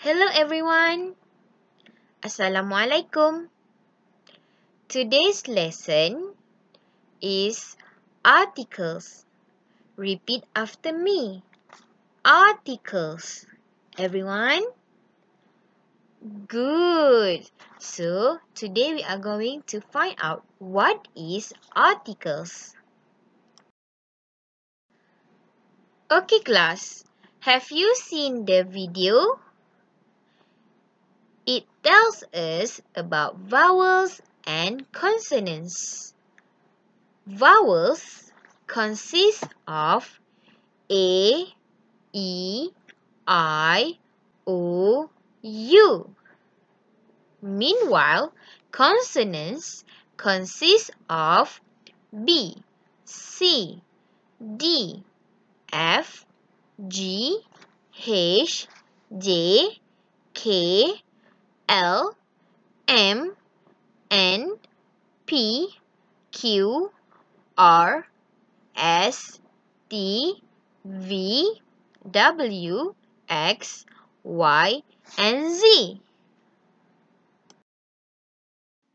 Hello everyone. Assalamualaikum. Today's lesson is articles. Repeat after me. Articles. Everyone? Good. So, today we are going to find out what is articles. Okay class, have you seen the video? It tells us about vowels and consonants. Vowels consist of A, E, I, O, U. Meanwhile, consonants consist of B, C, D, F, G, H, J, K, L, M, N, P, Q, R, S, T, V, W, X, Y, and Z.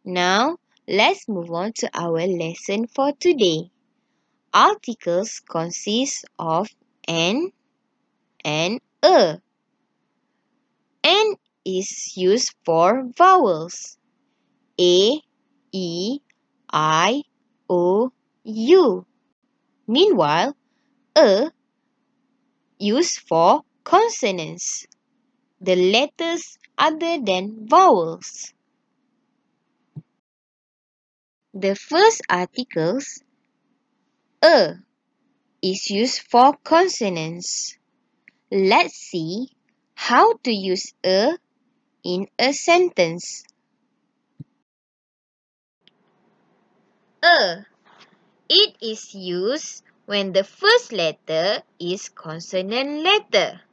Now, let's move on to our lesson for today. Articles consist of an and a. N is used for vowels. A, E, I, O, U. Meanwhile, a used for consonants, the letters other than vowels. The first articles a is used for consonants. Let's see how to use a in a sentence. A. It is used when the first letter is consonant letter.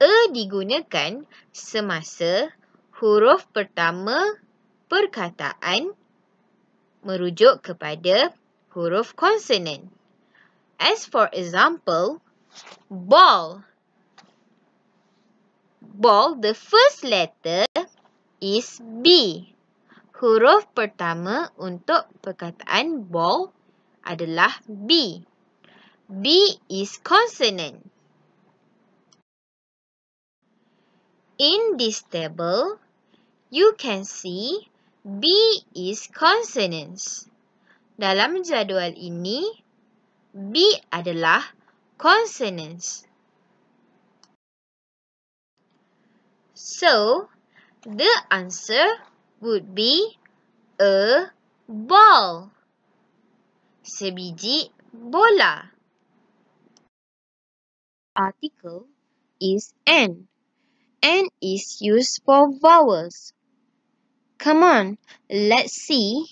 A digunakan semasa huruf pertama perkataan merujuk kepada huruf consonant. As for example, ball. Ball, the first letter is B. Huruf pertama untuk perkataan ball adalah B. B is consonant. In this table, you can see B is consonants. Dalam jadual ini, B adalah consonants. So, the answer would be a ball. Sebiji bola. Article is N. N is used for vowels. Come on, let's see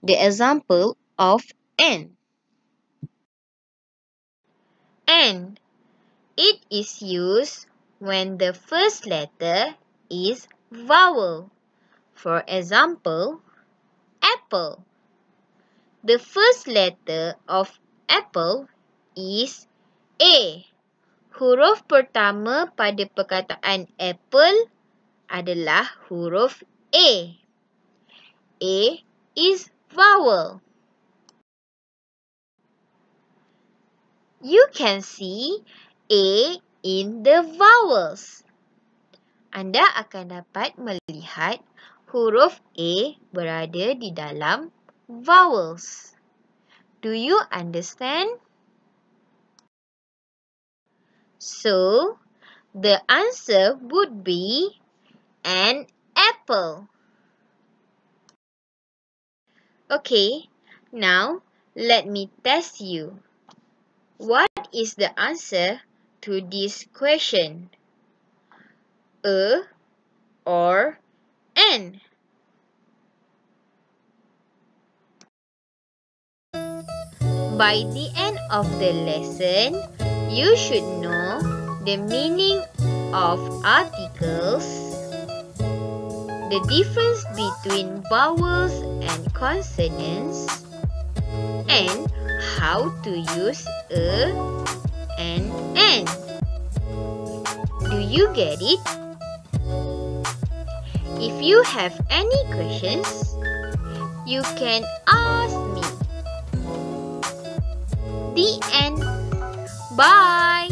the example of N. N. It is used when the first letter is vowel. For example, apple. The first letter of apple is A. Huruf pertama pada perkataan apple adalah huruf A. A is vowel. You can see A in the vowels. Anda akan dapat melihat huruf A berada di dalam vowels. Do you understand? So, the answer would be an apple. Okay, now let me test you. What is the answer to this question? A or N? By the end of the lesson, you should know the meaning of articles, the difference between vowels and consonants, and how to use a N N. Do you get it? If you have any questions, you can ask me. The end. Bye.